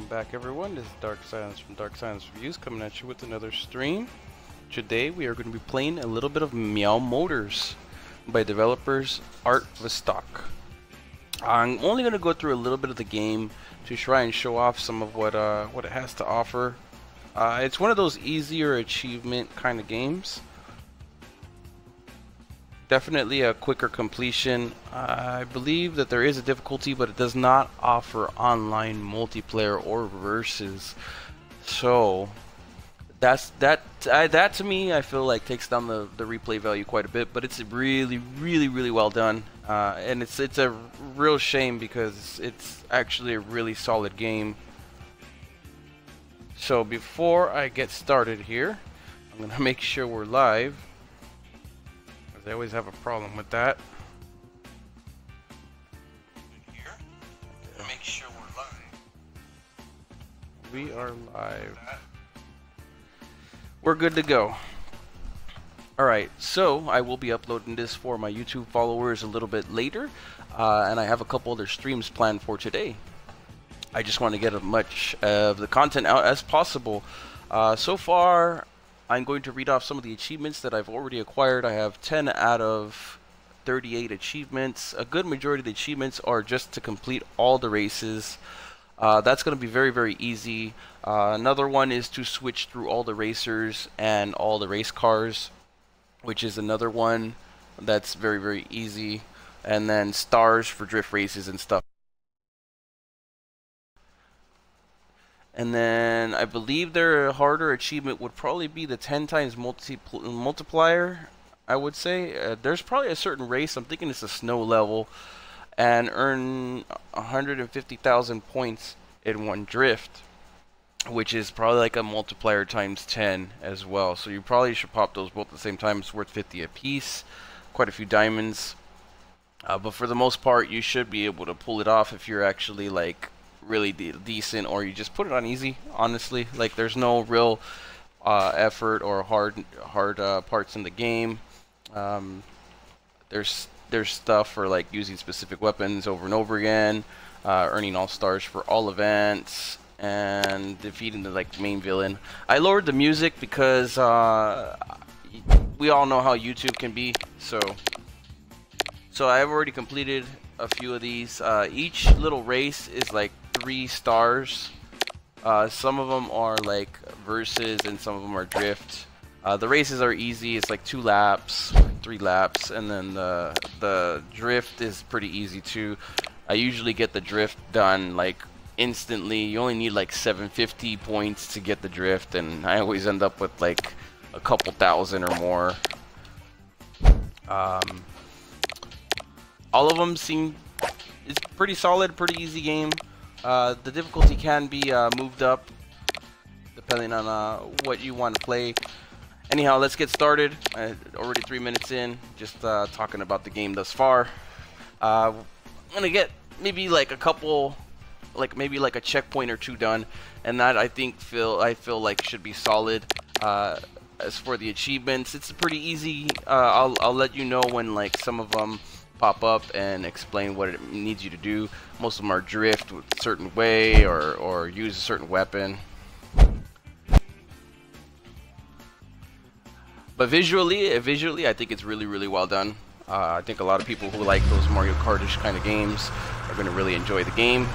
Welcome back everyone, this is Dark Silence from Dark Silence Reviews coming at you with another stream. Today we are going to be playing a little bit of Meow Motors by developers Art. I'm only going to go through a little bit of the game to try and show off some of what uh, what it has to offer. Uh, it's one of those easier achievement kind of games definitely a quicker completion. I believe that there is a difficulty, but it does not offer online multiplayer or versus. So that's that. I, that to me, I feel like takes down the the replay value quite a bit. But it's really, really, really well done, uh, and it's it's a real shame because it's actually a really solid game. So before I get started here, I'm gonna make sure we're live. They always have a problem with that. Make sure we're live. We are live. We're good to go. Alright, so I will be uploading this for my YouTube followers a little bit later, uh, and I have a couple other streams planned for today. I just want to get as much of the content out as possible. Uh, so far, I'm going to read off some of the achievements that I've already acquired. I have 10 out of 38 achievements. A good majority of the achievements are just to complete all the races. Uh, that's going to be very, very easy. Uh, another one is to switch through all the racers and all the race cars, which is another one that's very, very easy. And then stars for drift races and stuff. And then I believe their harder achievement would probably be the 10 times multi multiplier, I would say. Uh, there's probably a certain race, I'm thinking it's a snow level, and earn 150,000 points in one drift, which is probably like a multiplier times 10 as well. So you probably should pop those both at the same time. It's worth 50 a piece, quite a few diamonds. Uh, but for the most part, you should be able to pull it off if you're actually like really de decent or you just put it on easy honestly. Like there's no real uh, effort or hard hard uh, parts in the game. Um, there's there's stuff for like using specific weapons over and over again uh, earning all stars for all events and defeating the like main villain. I lowered the music because uh, we all know how YouTube can be so so I've already completed a few of these. Uh, each little race is like three stars. Uh, some of them are like verses and some of them are drift. Uh, the races are easy. It's like two laps, three laps, and then the the drift is pretty easy too. I usually get the drift done like instantly. You only need like 750 points to get the drift, and I always end up with like a couple thousand or more. Um, all of them seem it's pretty solid, pretty easy game. Uh, the difficulty can be uh, moved up depending on uh, what you want to play. Anyhow, let's get started. already three minutes in, just uh, talking about the game thus far. Uh, I'm gonna get maybe like a couple, like maybe like a checkpoint or two done, and that I think feel I feel like should be solid. as for the achievements, it's pretty easy. I'll I'll let you know when like some of them pop up and explain what it needs you to do. Most of them are drift a certain way or, or use a certain weapon. But visually, visually, I think it's really, really well done. Uh, I think a lot of people who like those Mario Kartish kind of games are going to really enjoy the game.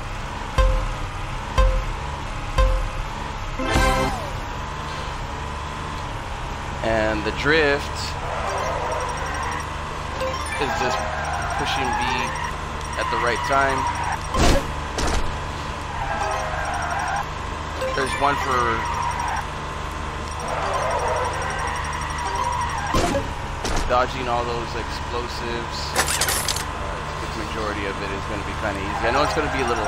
And the drift is just pushing B at the right time. There's one for dodging all those explosives. Uh, the majority of it is going to be kind of easy. I know it's going to be a little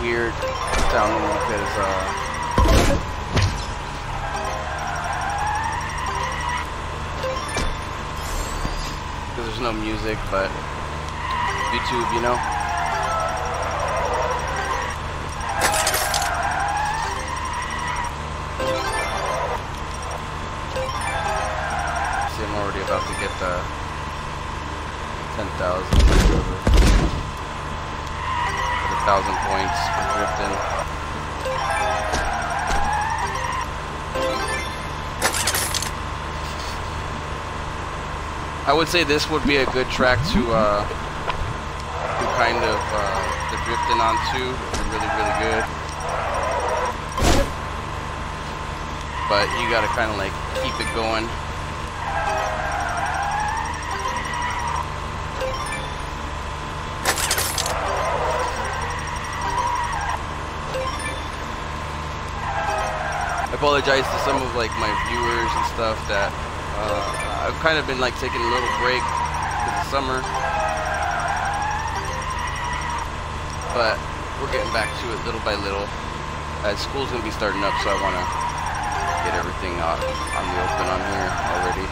weird sounding because uh, because there's no music, but YouTube, you know? See, I'm already about to get the 10,000. The 1,000 points for drifting. I would say this would be a good track to uh, kind of uh, the drifting onto. They're really, really good. But you gotta kind of like keep it going. I apologize to some of like my viewers and stuff that uh, I've kind of been like taking a little break for the summer, but we're getting back to it little by little. As school's gonna be starting up, so I want to get everything uh, on the open on here already.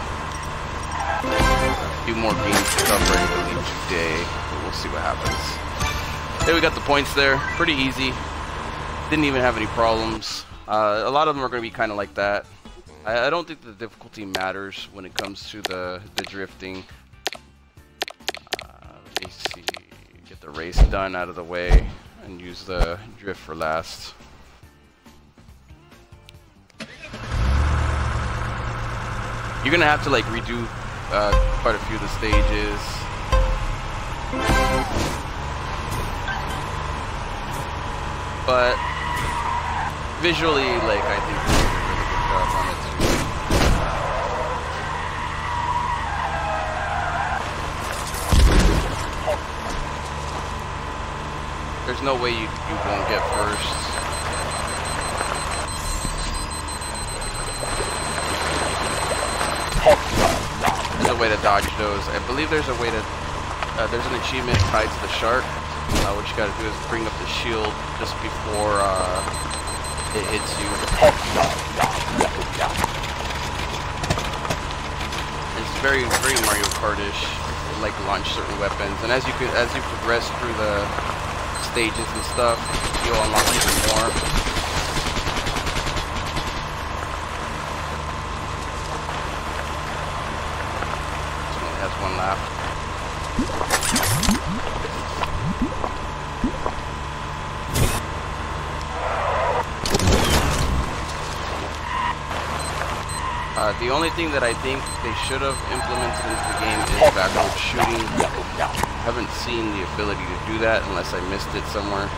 A few more games to cover, I believe, today. But we'll see what happens. Hey, we got the points there. Pretty easy. Didn't even have any problems. Uh, a lot of them are going to be kind of like that. I, I, don't think the difficulty matters when it comes to the, the drifting. The race done out of the way and use the drift for last. You're to have to like redo uh, quite a few of the stages. But visually, like I think did a really good job on it too. There's no way you, you won't get first. There's a way to dodge those. I believe there's a way to, uh, there's an achievement tied to the shark. Uh, what you gotta do is bring up the shield just before uh, it hits you. It's very, very Mario Kartish. Like launch certain weapons, and as you could, as you progress through the stages and stuff, you'll unlock even more. This one has one lap. Uh, the only thing that I think they should have implemented into the game is backward shooting. Haven't seen the ability to do that unless I missed it somewhere.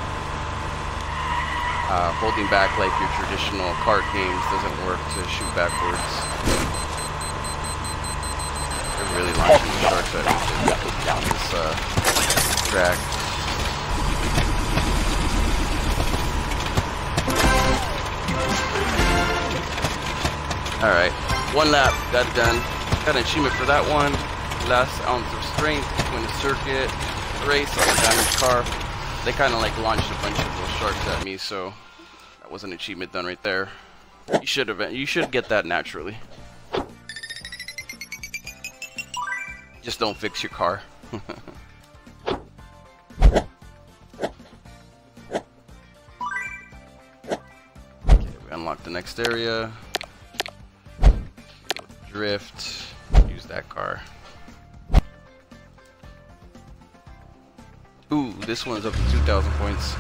Uh, holding back like your traditional kart games doesn't work to shoot backwards. They're really launching the sharks at me this uh, track. Alright, one lap, got it done. Got an achievement for that one. Last ounce of strength, win the circuit, race on a damaged car. They kind of like launched a bunch of little sharks at me, so that was an achievement done right there. You should have, you should get that naturally. Just don't fix your car. okay, we unlock the next area drift, use that car. Ooh, this one's up to 2,000 points.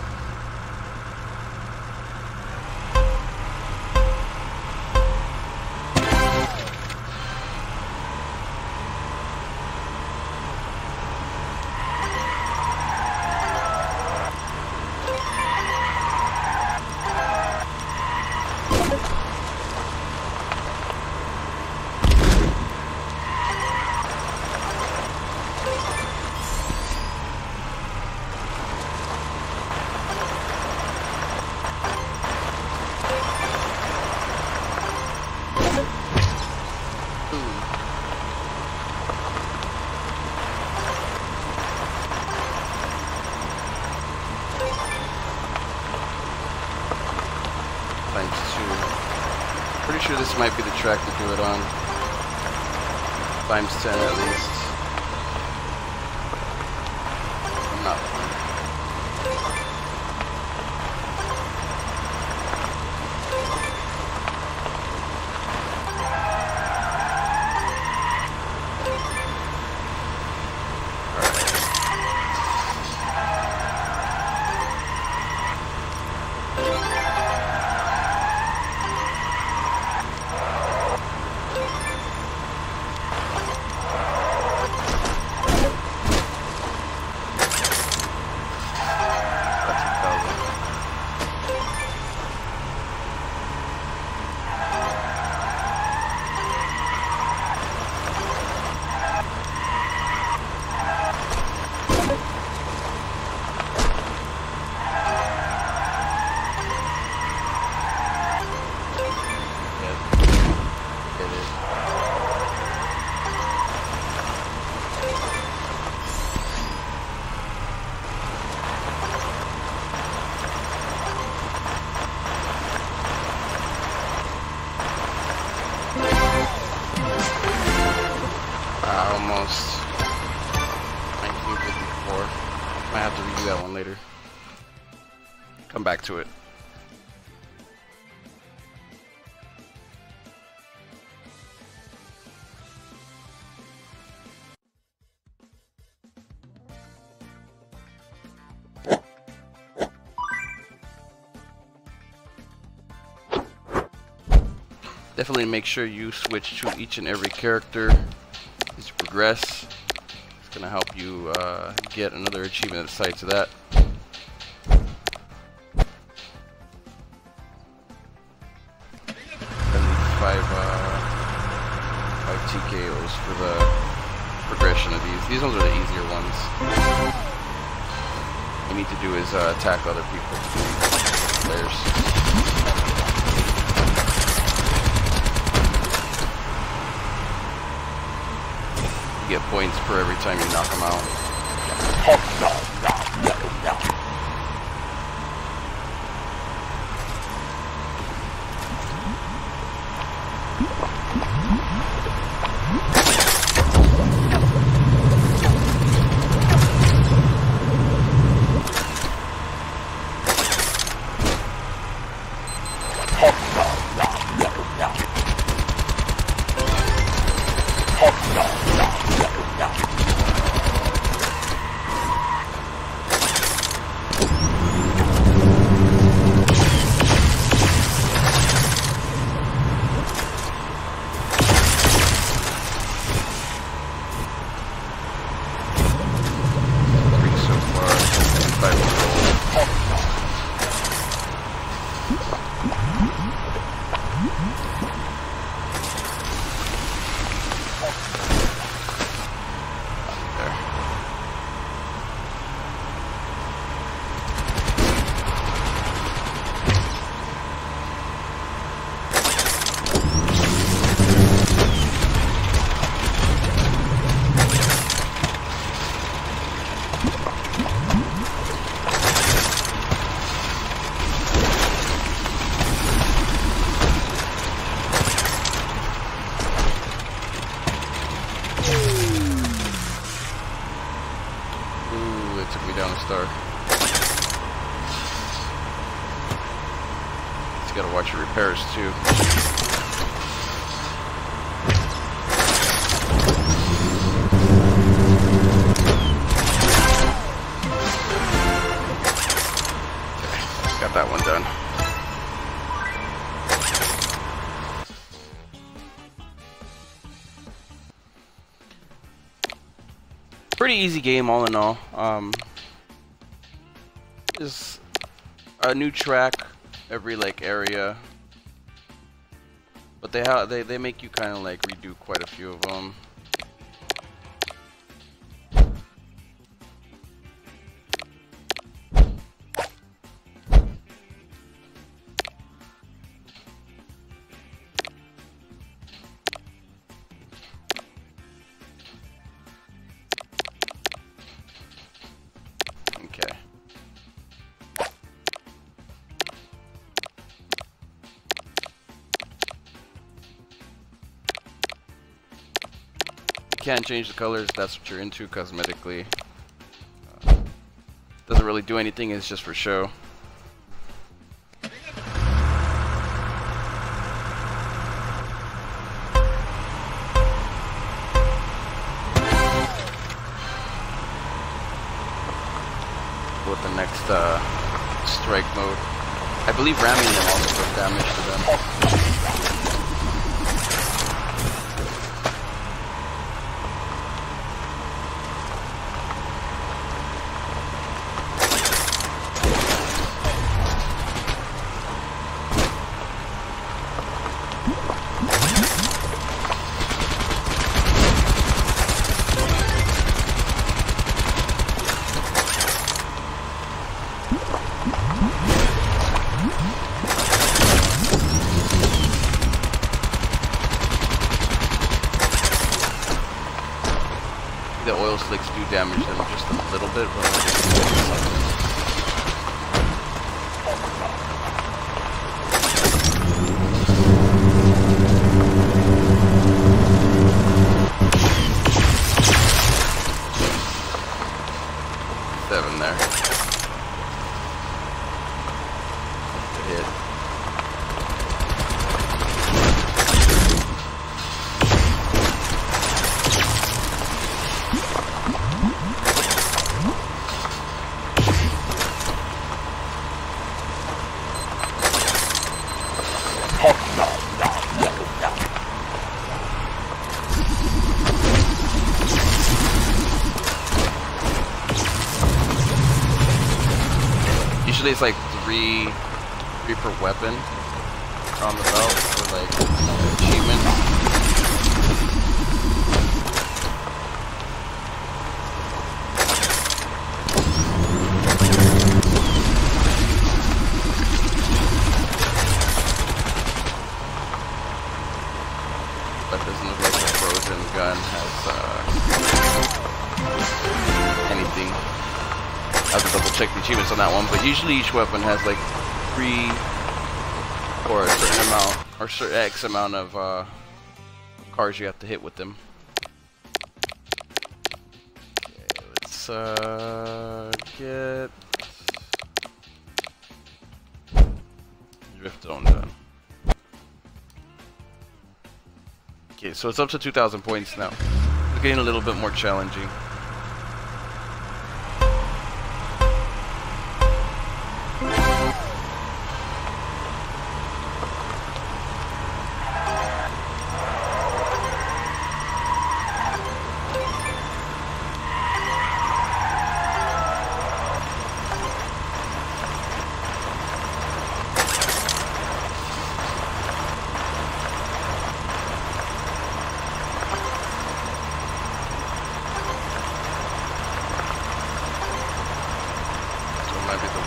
Sure this might be the track to do it on. Times 10 at least. Back to it. Definitely make sure you switch to each and every character as you progress. It's gonna help you uh, get another achievement aside to that. To do is uh, attack other people, players. You get points for every time you knock them out so far. and Five overall. There. Ooh, it took me down a star. You gotta watch your repairs too. Got that one done. Pretty easy game all in all. Um, a new track every like area, but they have they they make you kind of like redo quite a few of them. Can't change the colors, that's what you're into cosmetically. Uh, doesn't really do anything, it's just for show. With the next uh, strike mode. I believe ramming them also does damage to them. The oil slicks do damage them just a little bit, but seven there. Usually it's like three, three per weapon on the belt for like achievements. Achievements on that one, but usually each weapon has like three or a certain amount or certain X amount of uh, cars you have to hit with them. Okay, let's uh, get drift zone done. Okay, so it's up to 2,000 points now. It's getting a little bit more challenging.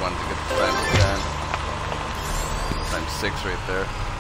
One to get the times 10. Times 6 right there.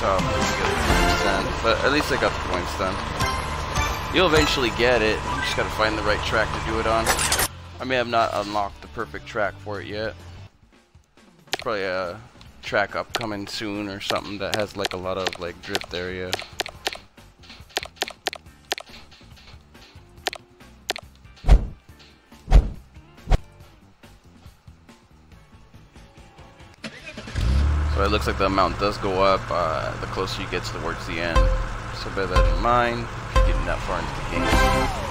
But at least I got the points done. You'll eventually get it. You just gotta find the right track to do it on. I may have not unlocked the perfect track for it yet. Probably a track upcoming soon or something that has like a lot of like drift area. It looks like the amount does go up uh, the closer you get towards the end. So bear that in mind if you're getting that far into the game.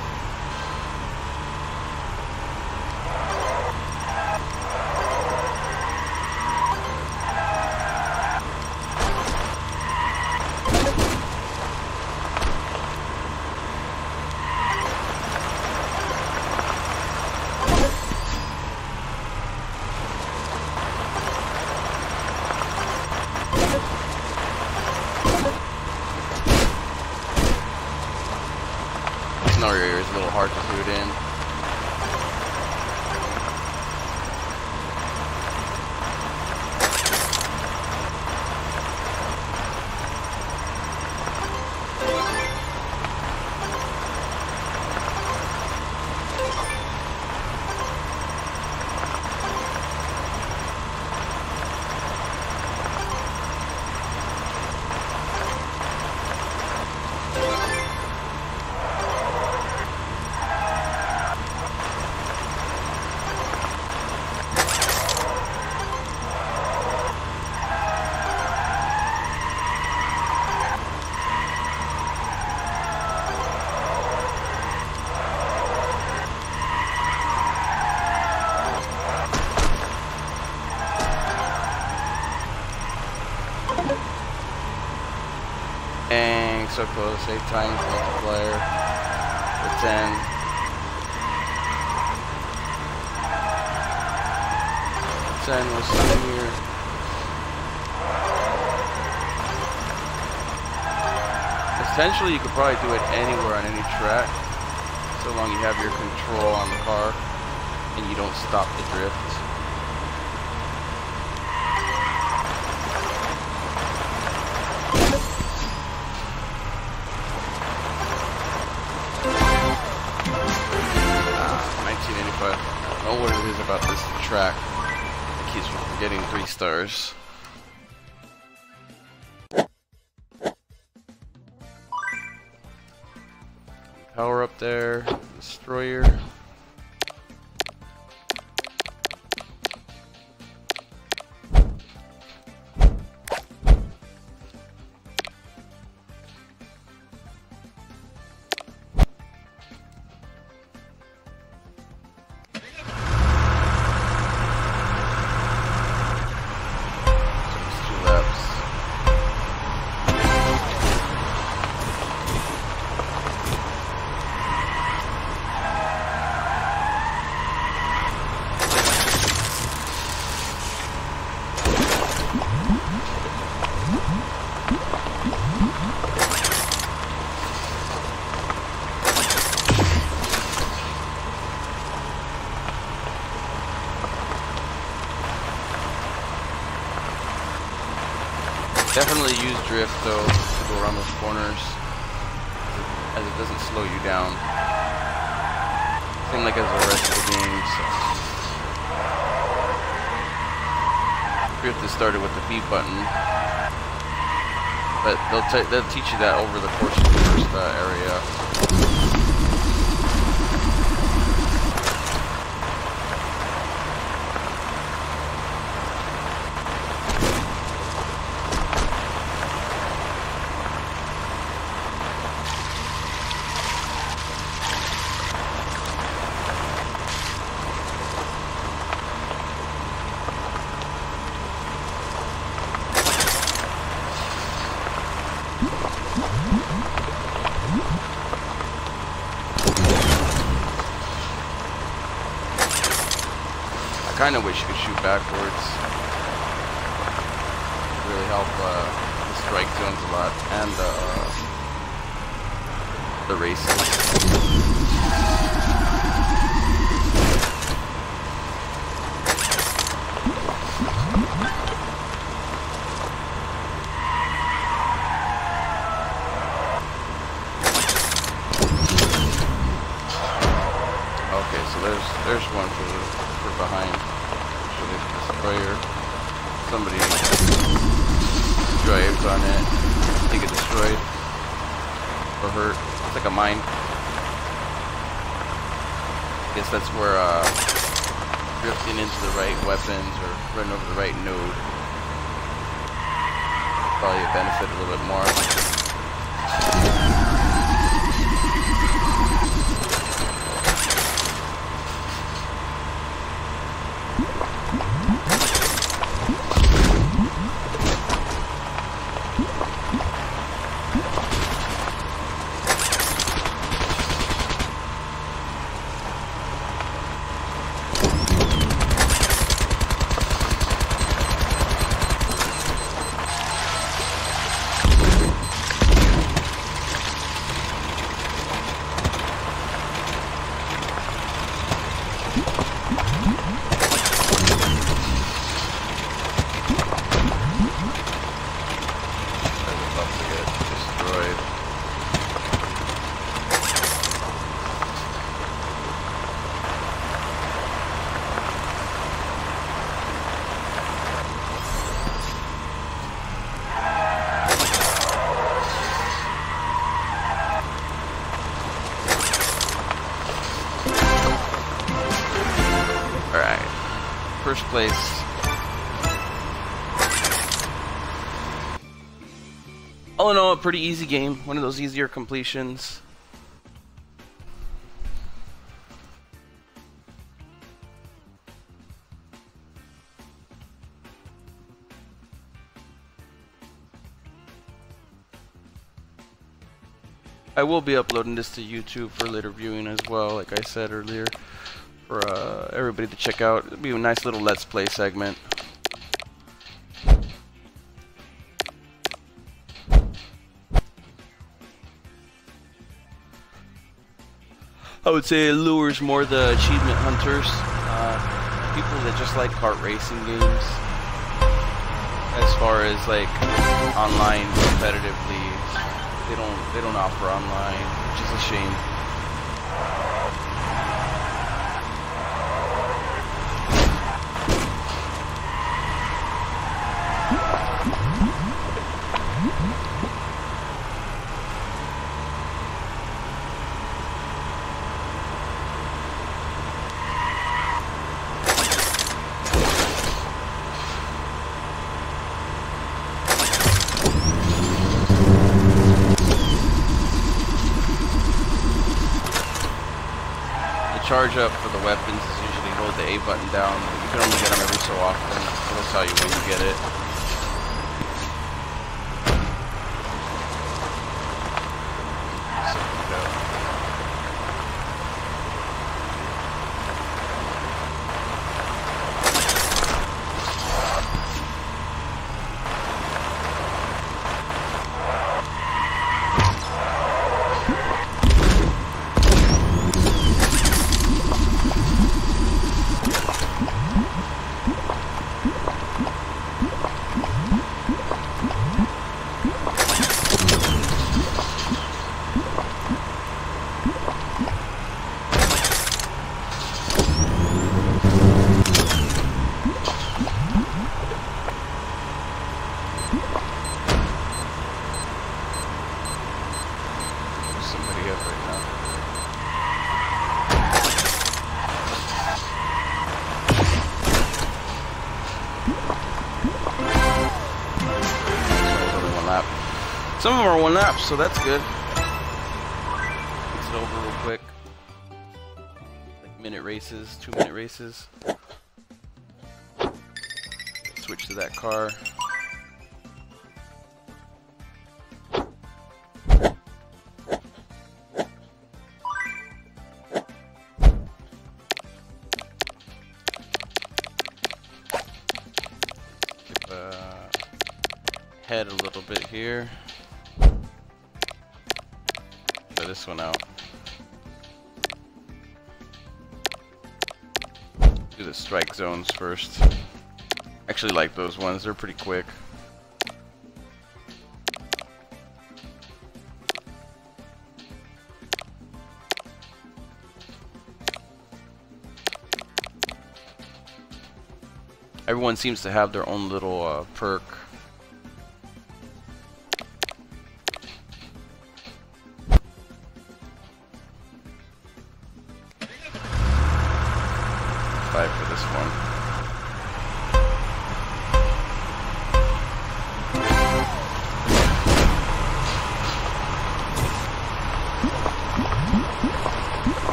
So close. Eight times multiplier. The ten. Ten was in here. Essentially, you could probably do it anywhere on any track, so long you have your control on the car and you don't stop the drift. Stars. Definitely use drift though to go around those corners, as it doesn't slow you down. Same like as the rest of the game. games. Drift is started with the B button, but they'll they'll teach you that over the course of the first uh, area. Kind of wish you could shoot backwards. Really help uh, the strike zones a lot and uh, the races. Okay, so there's there's one for for behind. So there's the destroyer. Somebody drives on it. They get destroyed or hurt. It's like a mine. Guess that's where uh, drifting into the right weapons or running over the right node probably a benefit a little bit more. I'm about to get destroyed. Alright. First place. All in all, a pretty easy game. One of those easier completions. I will be uploading this to YouTube for later viewing as well, like I said earlier, for uh, everybody to check out. It'll be a nice little Let's Play segment. I would say it lures more the achievement hunters, uh, people that just like kart racing games. As far as like online competitively, they don't they don't offer online, which is a shame. Charge up for the weapons is usually hold the A button down. You can only get them every so often. It'll tell you when you get it. So, yeah. There's somebody up right now. Sorry, it's only one lap. Some of them are one lap, so that's good. Gets it over real quick. Like minute races, two minute races. Switch to that car. Uh, head a little bit here. One out. Do the strike zones first. Actually like those ones, they're pretty quick. Everyone seems to have their own little uh, perk.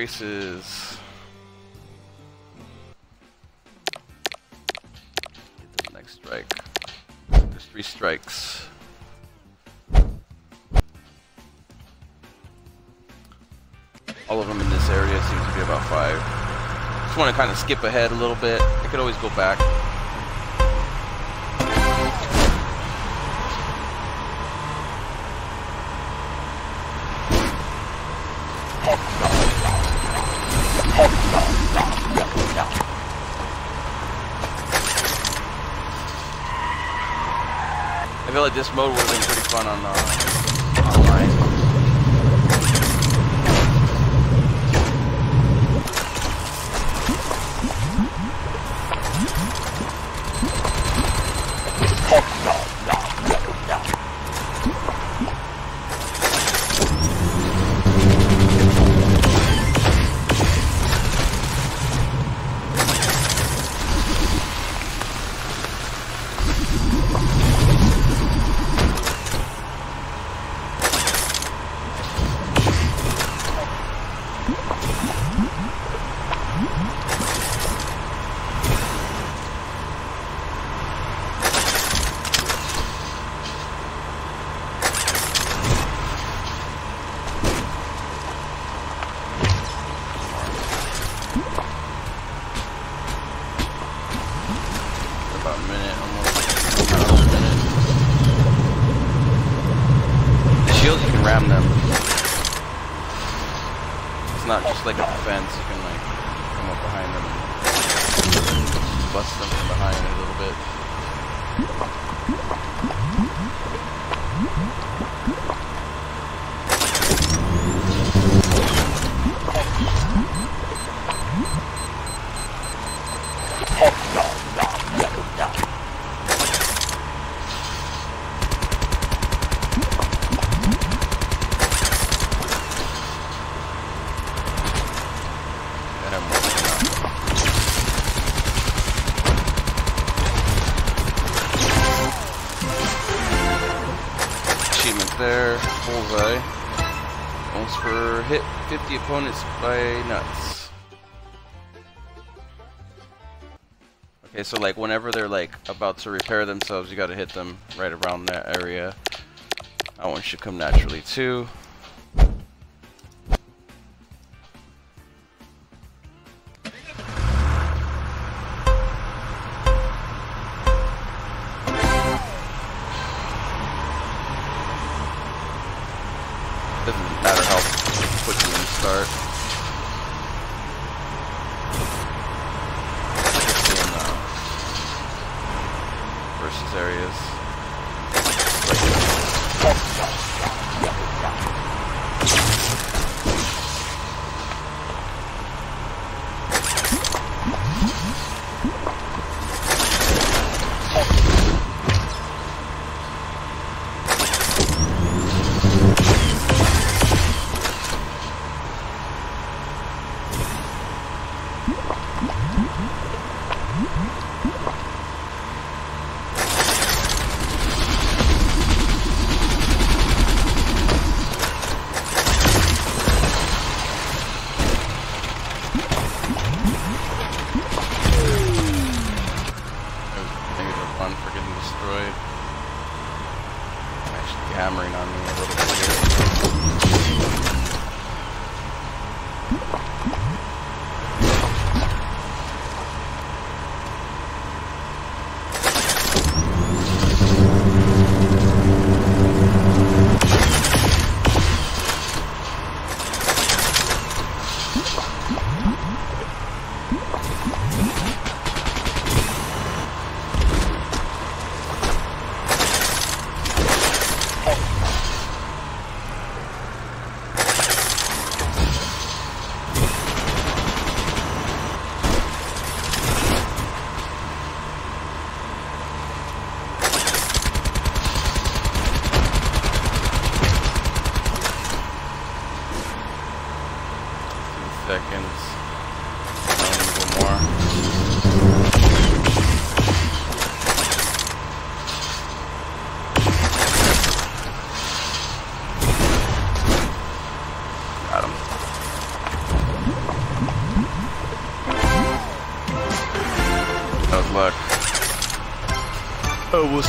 Get the next strike. There's three strikes. All of them in this area seem to be about five. Just want to kind of skip ahead a little bit. I could always go back. This mode would have been pretty fun on uh, online. About a minute, almost about a minute. The shield, you can ram them. It's not just like a defense, you can like come up behind them and bust them from behind a little bit. And I'm working on it. Achievement there, bullseye. Once per hit 50 opponents by nuts. Okay, so like whenever they're like about to repair themselves, you gotta hit them right around that area. That one should come naturally too.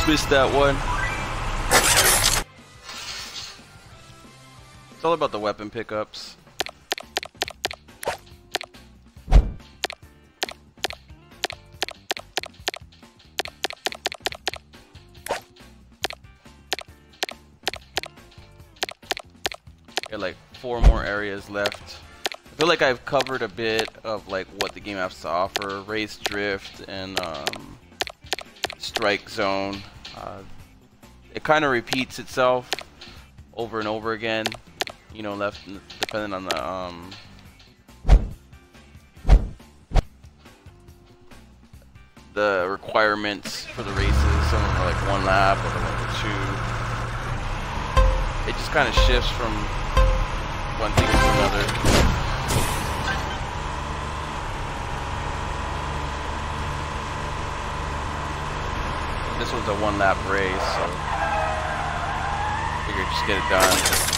Missed that one. It's all about the weapon pickups. Got like four more areas left. I feel like I've covered a bit of like what the game has to offer. Race drift and um, strike zone. Uh, it kind of repeats itself over and over again. You know, left depending on the um, the requirements for the races. Some are like one lap, or like two. It just kind of shifts from one thing to another. This was a one lap race, so figured just get it done.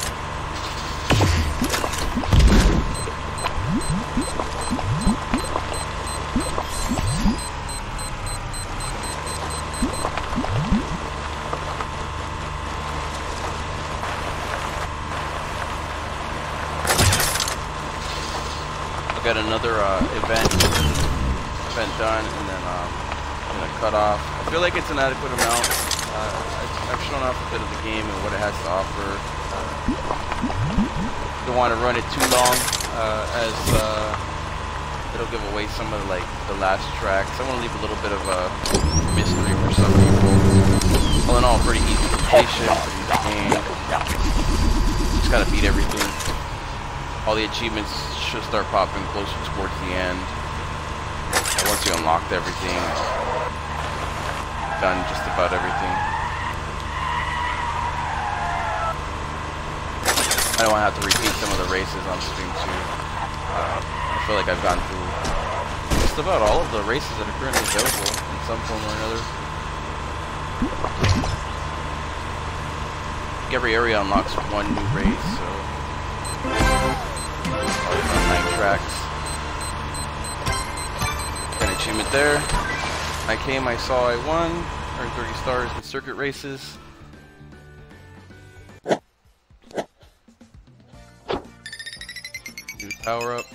Got another uh, event event done, and then um, I'm gonna cut off. I feel like it's an adequate amount. Uh, I've shown off a bit of the game and what it has to offer. Uh, don't want to run it too long, uh, as uh, it'll give away some of like the last tracks. I want to leave a little bit of a mystery for some people. All in all, pretty easy patient, pretty game. Just gotta beat everything. All the achievements should start popping closer towards the end. Once you unlocked everything, done just about everything. I don't want to have to repeat some of the races on stream too. Uh, I feel like I've gone through just about all of the races that are currently available in some form or another. Every area unlocks one new race, so nine tracks. An achievement there. I came, I saw, I won. Earned 30 stars in circuit races. New power up.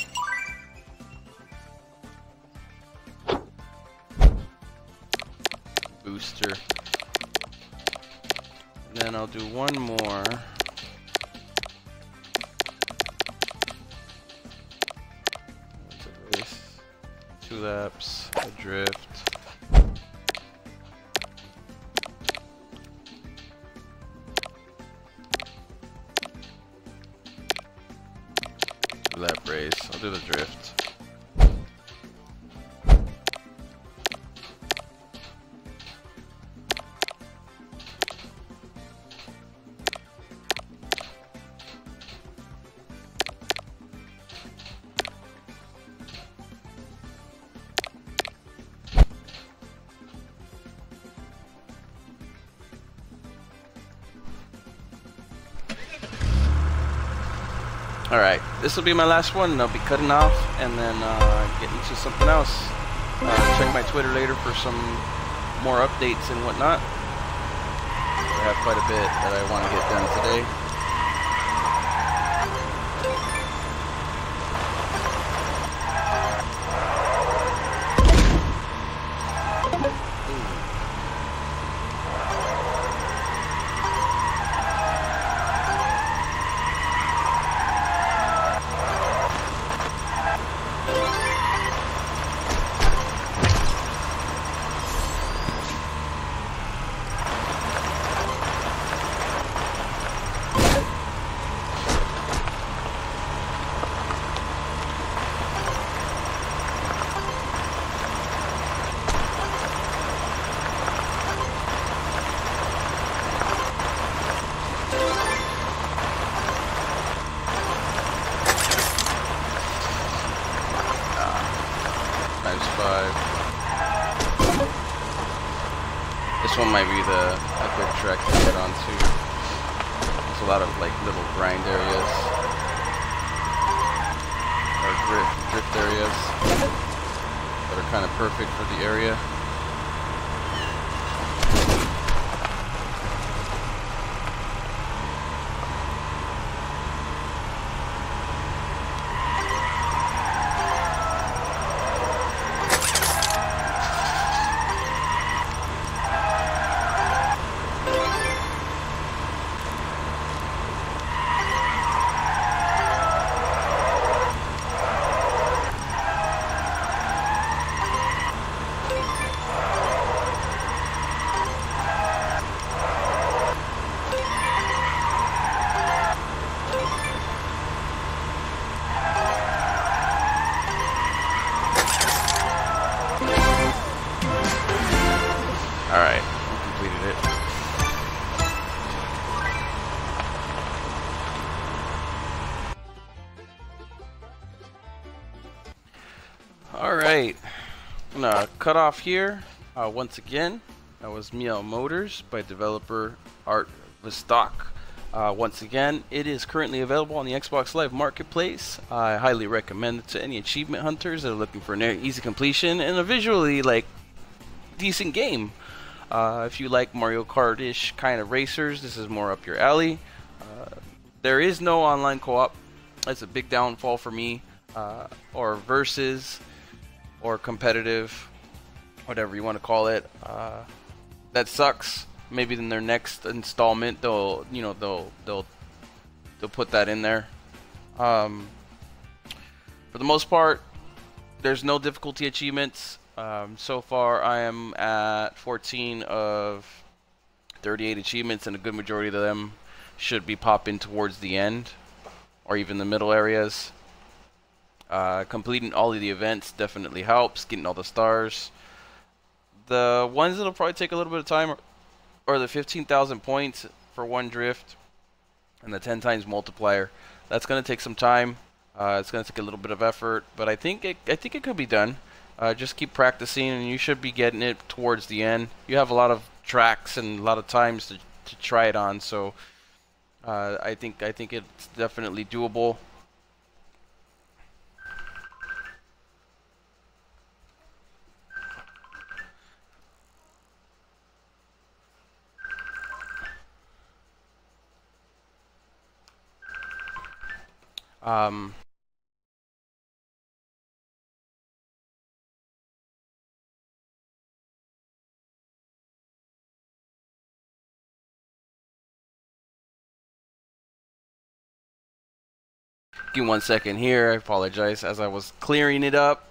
Alright, this will be my last one. I'll be cutting off and then uh, getting to something else. Uh, check my Twitter later for some more updates and whatnot. I have quite a bit that I want to get done today. Drift drift areas that are kind of perfect for the area. Cut off here. Uh, once again, that was Meow Motors by developer Art Vistock. Uh, once again, it is currently available on the Xbox Live Marketplace. I highly recommend it to any achievement hunters that are looking for an easy completion and a visually like decent game. Uh, if you like Mario Kart-ish kind of racers, this is more up your alley. Uh, there is no online co-op. That's a big downfall for me. Uh, or versus, or competitive, whatever you want to call it. Uh, that sucks maybe in their next installment they'll you know they'll they'll they'll put that in there. Um, for the most part, there's no difficulty achievements. Um, so far, I am at 14 of 38 achievements, and a good majority of them should be popping towards the end or even the middle areas. Uh, completing all of the events definitely helps. Getting all the stars. The ones that'll probably take a little bit of time or the 15,000 points for one drift and the 10 times multiplier. That's going to take some time. Uh, it's going to take a little bit of effort, but I think it, I think it could be done. Uh, just keep practicing, and you should be getting it towards the end. You have a lot of tracks and a lot of times to, to try it on, so uh, I think I think it's definitely doable. Um, one second here. I apologize as I was clearing it up.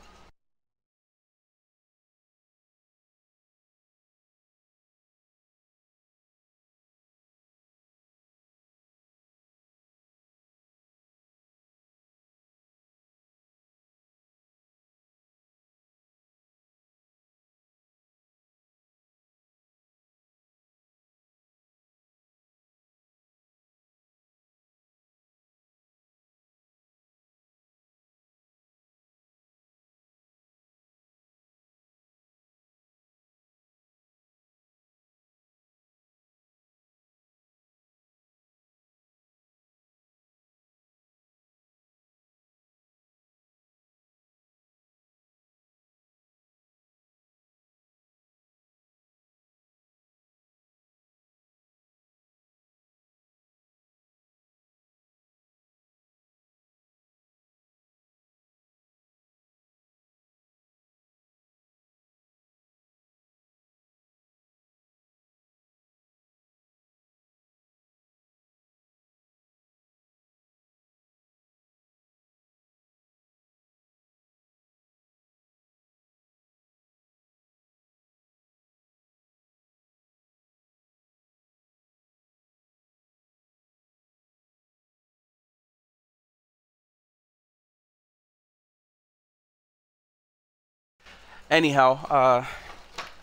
Anyhow, uh,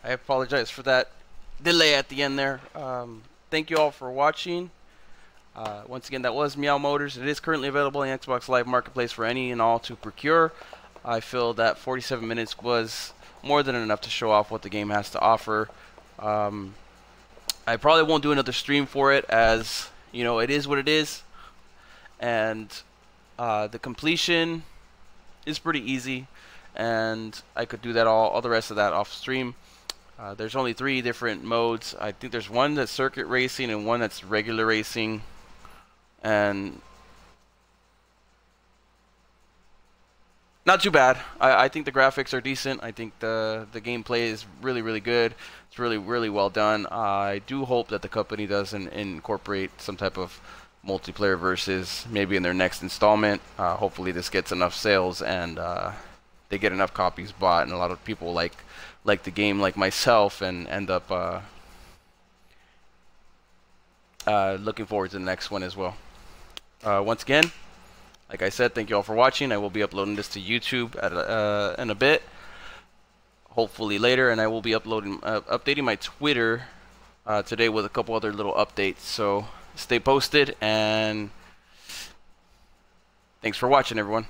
I apologize for that delay at the end there. Um, thank you all for watching. Uh, once again, that was Meow Motors. It is currently available in Xbox Live Marketplace for any and all to procure. I feel that 47 minutes was more than enough to show off what the game has to offer. Um, I probably won't do another stream for it as, you know, it is what it is. And uh, the completion is pretty easy and I could do that all, all the rest of that off stream. Uh, there's only three different modes. I think there's one that's circuit racing and one that's regular racing. And not too bad. I, I think the graphics are decent. I think the the gameplay is really really good. It's really really well done. I do hope that the company does in, incorporate some type of multiplayer versus maybe in their next installment. Uh, hopefully this gets enough sales and uh, they get enough copies bought, and a lot of people like like the game, like myself, and end up uh, uh, looking forward to the next one as well. Uh, once again, like I said, thank you all for watching. I will be uploading this to YouTube at uh, in a bit, hopefully later, and I will be uploading, uh, updating my Twitter uh, today with a couple other little updates. So stay posted, and thanks for watching, everyone.